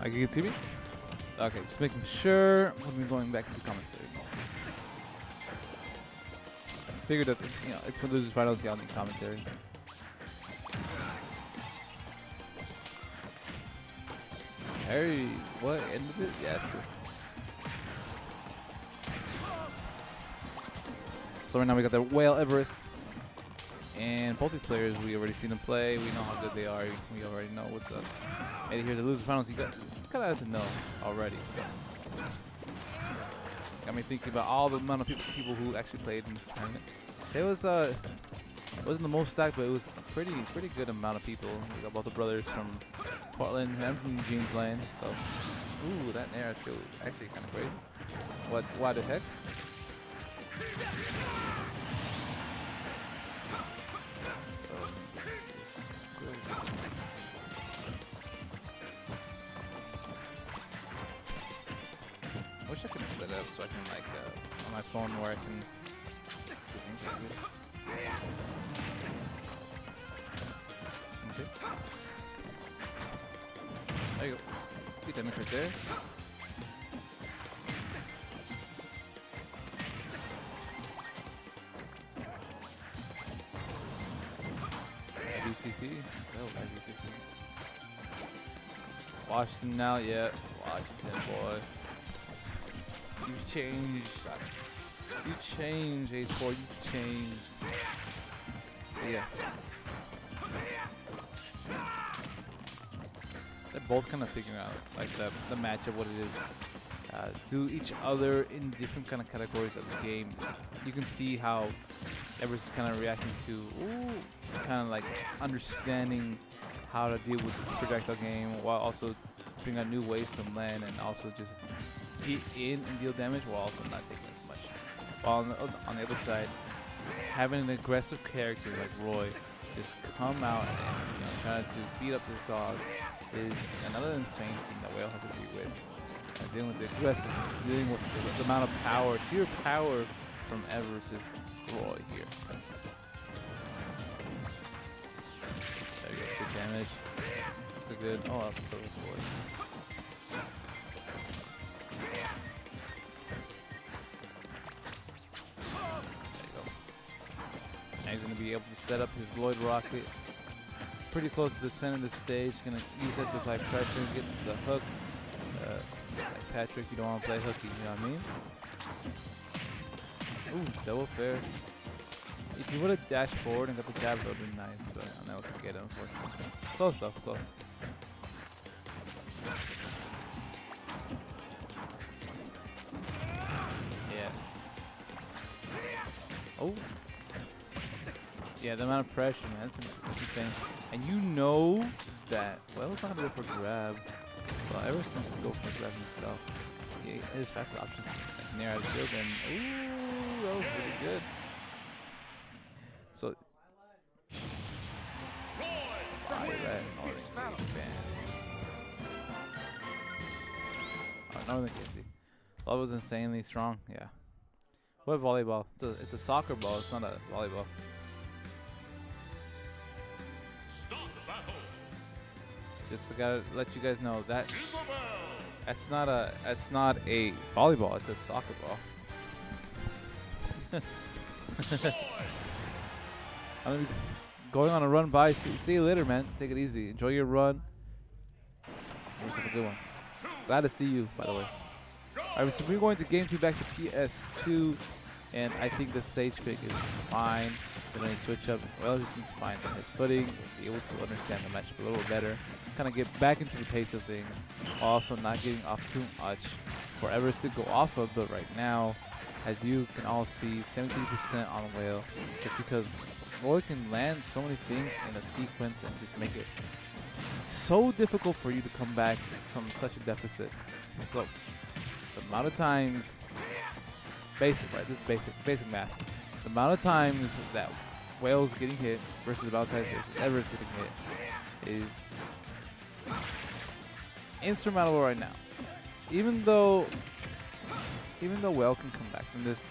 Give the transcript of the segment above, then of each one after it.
I can see me? Okay, just making sure. We'll be going back into commentary. i Figured that it's, you know, it's of those finals y'all need commentary. Harry, what ended it? Yeah, true. So right now we got the Whale Everest. And both these players, we already seen them play. We know how good they are. We already know what's up. Made here's the loser finals. You got of have to know already. So got me thinking about all the amount of people, people who actually played in this tournament. It was uh, wasn't the most stacked, but it was pretty pretty good amount of people. We got both the brothers from Portland and from Eugene playing. So, ooh, that Nair is actually kind of crazy. What? Why the heck? Up so I can like uh, on my phone where I can. There you go. Good damage right there. BCC. Oh, BCC. Washington now, yeah. Washington boy. You've changed. You changed, H4. You've changed. Yeah. They're both kind of figuring out like the the matchup, what it is. Uh, to each other in different kind of categories of the game. You can see how everyone's kind of reacting to, ooh, kind of like understanding how to deal with projectile game while also figuring out new ways to land and also just get in and deal damage while also not taking as much. While on the, on the other side, having an aggressive character like Roy just come out and you know, try to beat up this dog is another insane thing that Whale has to deal with. Uh, dealing with the aggressiveness, dealing with the, the, amount of power, sheer power from Everest's Roy here. There you go, good damage. That's a good, oh, that's a good be able to set up his Lloyd Rocket pretty close to the center of the stage. Going to use that to apply pressure. Gets the hook. Uh, like Patrick, you don't want to play hooky, you know what I mean? Ooh, double fair. If you would have dashed forward and got the jab, that would have been nice, but I know to get it, unfortunately. Close though, close. Yeah. Oh, yeah, the amount of pressure, man, that's, insane. And you know that, well, it's not going to go for grab. Well, Everest can just go for grab himself. Yeah, his fastest option Nair out of shield, and ooh, that was pretty good. So, Fire Oh, Northern KFC. That was insanely strong, yeah. What volleyball? It's a, it's a soccer ball, it's not a volleyball. Just gotta let you guys know that that's not a that's not a volleyball. It's a soccer ball. I'm going on a run by. See, see, you later, man. Take it easy. Enjoy your run. Have a good one. Glad to see you, by the way. All right, so we're going to game two back to PS2, and I think the sage pick is fine. Going to switch up. Well, just needs to find his footing, be able to understand the matchup a little better kind of get back into the pace of things, also not getting off too much for Everest to go off of. But right now, as you can all see, 73% on Whale, just because Roy can land so many things in a sequence and just make it so difficult for you to come back from such a deficit. So, the amount of times, basic, right? This is basic, basic math. The amount of times that Whale's getting hit versus the amount times versus getting hit is insurmountable right now. Even though, even though Whale can come back from this,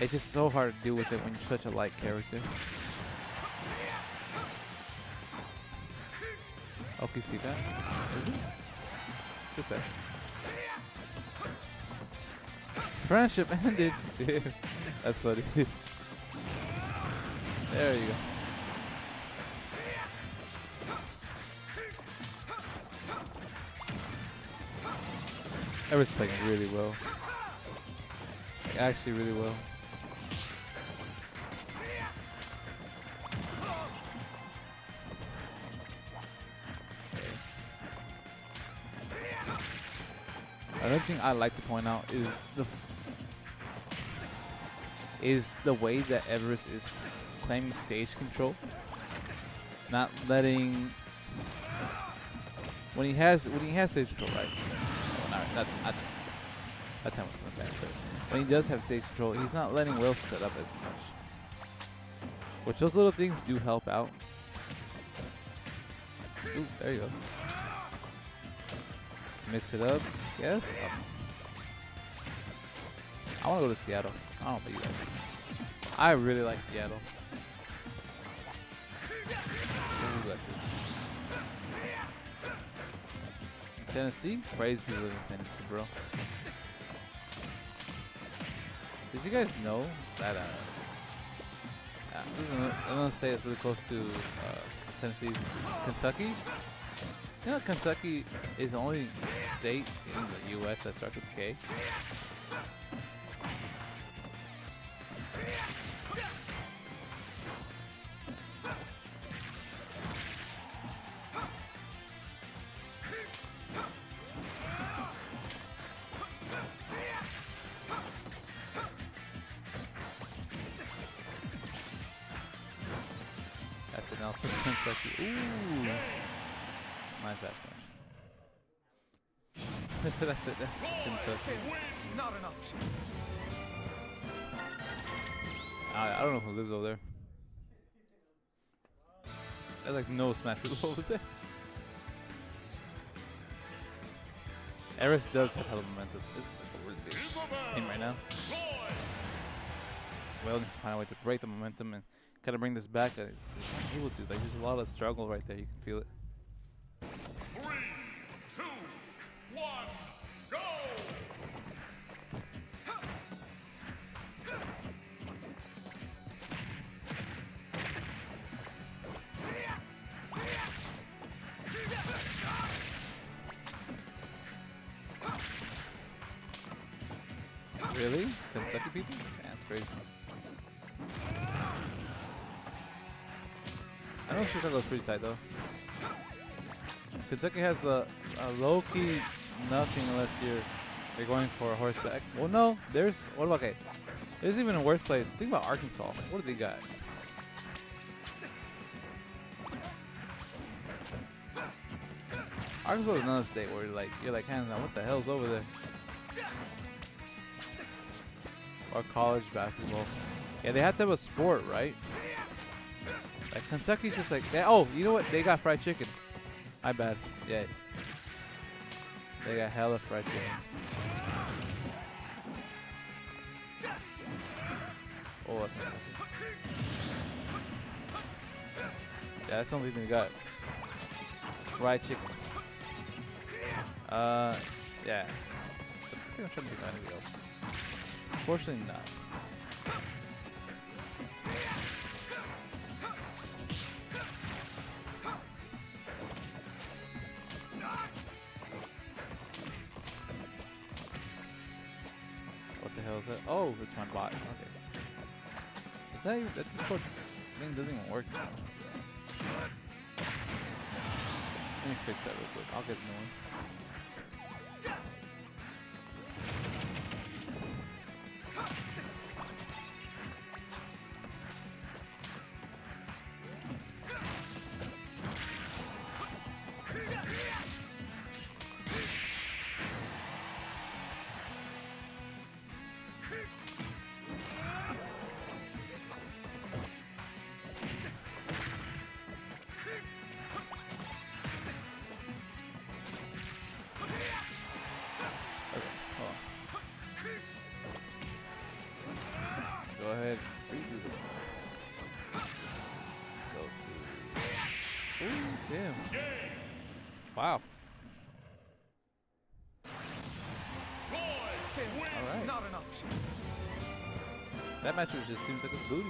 it's just so hard to deal with it when you're such a light character. Oh, okay, see that? Is it? Good tech. Friendship ended. That's funny. there you go. Everest's playing really well. Actually really well. Another thing I like to point out is the is the way that Everest is claiming stage control, not letting when he has when he has stage control, right? Well, not, not, not that time was going back, but when he does have stage control, he's not letting Whale set up as much. Which those little things do help out. Ooh, there you go. Mix it up. Yes. I want to go to Seattle. I don't know about you guys. I really like Seattle. Tennessee? Praise be living in Tennessee, bro. Did you guys know that uh, uh this is another state that's really close to uh, Tennessee, Kentucky? You know, Kentucky is the only state in the U.S. that starts with K. L Kentucky. Ooh. Nice that smash. That's it. Kentucky. Not an option. I, I don't know who lives over there. There's like no Smash over there. Eris does have hella momentum. This is a really big team right now. Whale needs to find a way to break the momentum and of bring this back. He's able to. Like there's a lot of struggle right there. You can feel it. Three, two, one, go! Really? Kentucky people? That's crazy. I know Chicago's pretty tight though. Kentucky has the uh, low key nothing unless you're they're going for a horseback. Well, no, there's what about okay? There's even a worse place. Think about Arkansas. What do they got? Arkansas is another state where like you're like, hands down, what the hell's over there? Or college basketball. Yeah, they have to have a sport, right? Like Kentucky's just like, they, oh, you know what? They got fried chicken. My bad. Yeah. They got hella fried chicken. Oh, that's not Yeah, that's the only thing they got. Fried chicken. Uh, yeah. I think I'm trying to else. Unfortunately, not. Oh, it's my bot. Okay. Is that even, that Discord thing doesn't even work now. Let me fix that real quick. I'll get a new one. Wow. Right. not an option. That match just seems like a booty.